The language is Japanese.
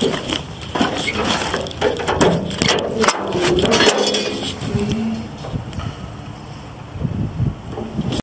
Yeah.